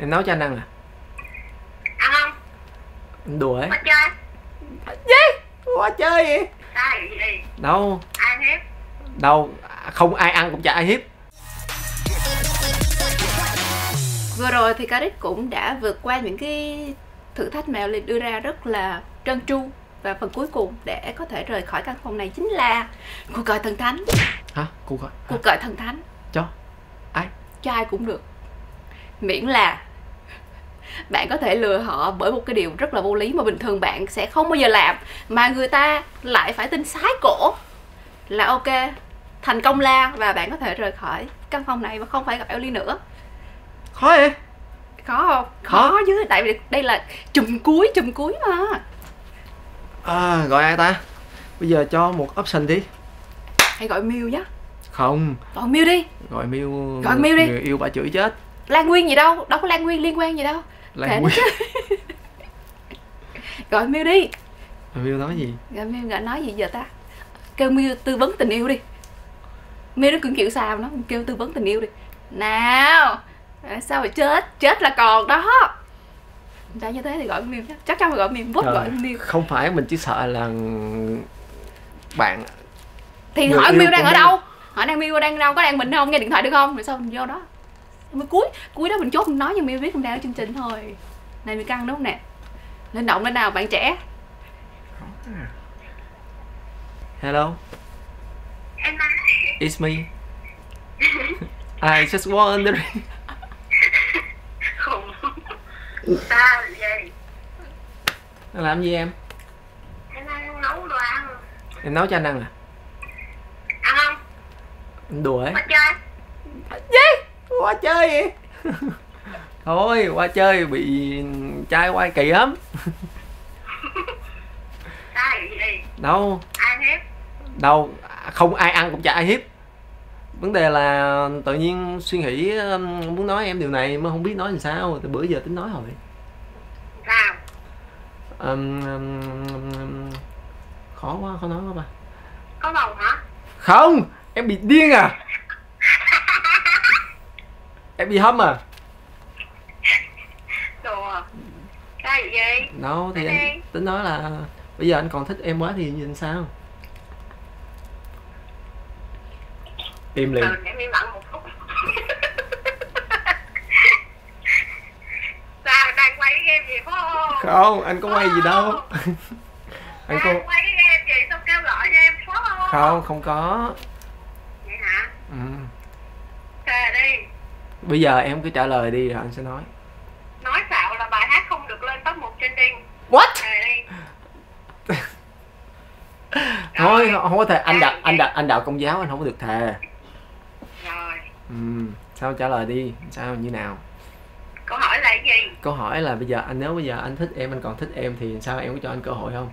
em nấu cho anh ăn à ăn không? Anh đùa ấy. Có chơi. Gì? Quá chơi gì? Đâu? Ai hiếp? Đâu? Không ai ăn cũng chả ai hiếp. Vừa rồi thì Caric cũng đã vượt qua những cái thử thách mà Ellie đưa ra rất là trơn tru. Và phần cuối cùng để có thể rời khỏi căn phòng này chính là cuộc gọi thần thánh. Hả? Cô gọi? Hả? cuộc gọi thần thánh. Cho. Ai? Cho ai cũng được. Miễn là bạn có thể lừa họ bởi một cái điều rất là vô lý mà bình thường bạn sẽ không bao giờ làm. Mà người ta lại phải tin sái cổ là ok thành công la và bạn có thể rời khỏi căn phòng này và không phải gặp Ellie nữa. Khó vậy? Khó không? Khó. Chứ tại vì đây là chùm cuối chùm cuối mà. À, gọi ai ta? Bây giờ cho một option đi. Hãy gọi Miu nhá. Không. Gọi Miu đi. Gọi miu Gọi Miu đi. người yêu bà chửi chết. Lan Nguyên gì đâu đâu có Lan Nguyên liên quan gì đâu Kệ Lan nó Nguyên gọi Miu đi. Miu nói gì? Gọi Miu gọi nói gì giờ ta? Kêu Miu tư vấn tình yêu đi. Miu nó cũng kiểu sao nó kêu tư vấn tình yêu đi. Nào À, sao mà chết? Chết là còn đó. Đã như thế thì gọi Miu nhá. Chắc chắn phải gọi Miu bút Trời, gọi Miu không phải mình chỉ sợ là bạn thì Người hỏi Miu đang ở đâu? Hỏi đang Miu đang đâu có đang mình không? Nghe điện thoại được không? Rồi sao mình vô đó mới cuối cuối đó mình chốt mình nói cho Miu biết mình đang ở chương trình thôi. Này Miu căng đúng không nè? Lên động lên nào bạn trẻ. Hello? It's me. I just wondering. Khùng. Sao vậy? Làm gì em? Em đang nấu đồ ăn. Em nấu cho anh ăn à? Ăn không? Đùa ấy. Chơi. Gì qua chơi. Vậy thôi qua chơi bị trai quay kỳ lắm. Đâu? Ai hiếp? Đâu không ai ăn cũng chả ai hiếp. Vấn đề là tự nhiên suy nghĩ um, muốn nói em điều này mà không biết nói làm sao từ bữa giờ tính nói rồi. Sao? Um, um, um, khó quá khó nói quá ba. Có bầu hả? Không em bị điên à em bị hâm à? Đùa sao vậy đâu thì anh đi. tính nói là bây giờ anh còn thích em quá thì nhìn sao? Im liền. Ừ để mi mặn một phút. Sao đang quay cái game gì không không anh có quay gì đâu. Anh có quay cái game gì xong kêu gọi cho em. Không không không có. Vậy hả? Ừ. bây giờ em cứ trả lời đi rồi anh sẽ nói. Nói xạo là bài hát không được lên top 1 trending what? Thôi không có thể anh đạo anh đạo anh đạo công giáo anh không có được thề. Rồi. Ừ. sao trả lời đi sao như nào? Câu hỏi là cái gì? Câu hỏi là bây giờ anh nếu bây giờ anh thích em anh còn thích em thì sao em có cho anh cơ hội không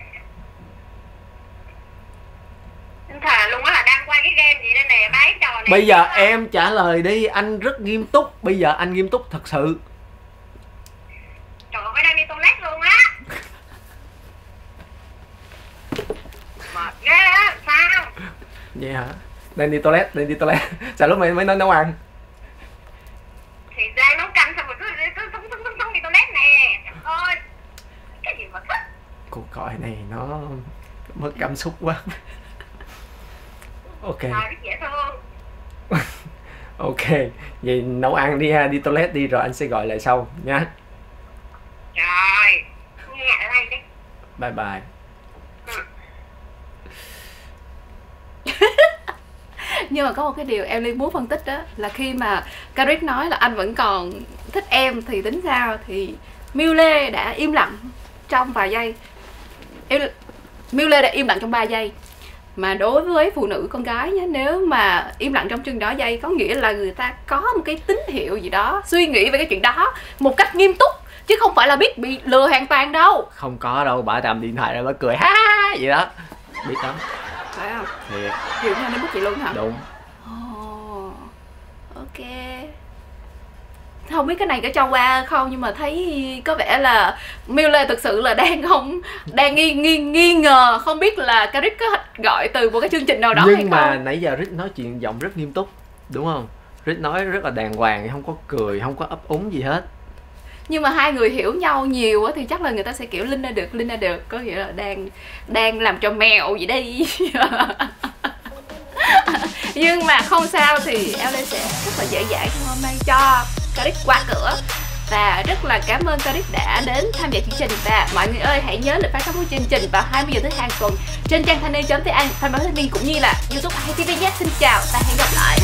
anh thề luôn á là đang quay cái game gì đây nè bán trò này bây giờ em trả lời đi anh rất nghiêm túc. Bây giờ anh nghiêm túc thật sự. Trời ơi đang đi toilet luôn á. Mệt ghê á sao? Vậy hả đang đi toilet đang đi toilet. Sao lúc mày mới nói nấu ăn? Thì đang nấu canh xong rồi cứ cứ tung tung tung tung đi toilet nè. Ơi cái gì mà thích? Cuộc gọi này nó mất cảm xúc quá. Ok. Thương ok vậy nấu ăn đi ha đi toilet đi rồi anh sẽ gọi lại sau nha trời nghe ở đây đi. Bye bye. Nhưng mà có một cái điều em liên muốn phân tích đó là khi mà Caric nói là anh vẫn còn thích em thì tính sao thì Miu Lê đã im lặng trong vài giây. Em Miu Lê đã im lặng trong 3 giây mà đối với phụ nữ con gái nhé nếu mà im lặng trong chừng đó giây có nghĩa là người ta có một cái tín hiệu gì đó suy nghĩ về cái chuyện đó một cách nghiêm túc chứ không phải là biết bị lừa hoàn toàn đâu. Không có đâu bà cầm điện thoại ra bà cười ha vậy đó. Biết lắm. Phải không? Thiệt. Hiểu nhau đến mức vậy luôn hả? Đúng. Ồ, ok không biết cái này có cho qua không nhưng mà thấy có vẻ là Miu Lê thực sự là đang không đang nghi nghi nghi ngờ không biết là Caric có gọi từ một cái chương trình nào đó hay nhưng mà không. nãy giờ Rick nói chuyện giọng rất nghiêm túc đúng không? Rick nói rất là đàng hoàng không có cười không có ấp úng gì hết. Nhưng mà hai người hiểu nhau nhiều á thì chắc là người ta sẽ kiểu linh ra được linh ra được có nghĩa là đang đang làm cho mèo vậy đi. Nhưng mà không sao thì LA sẽ rất là dễ dãi trong hôm nay. Cho Carrick qua cửa. Và rất là cảm ơn Carrick đã đến tham gia chương trình. Và mọi người ơi, hãy nhớ lịch phát sóng của chương trình vào 20 giờ thứ hai tuần trên trang thanh niên tv anh fanpage thanh niên cũng như là youtube itv nhé. Xin chào và hẹn gặp lại.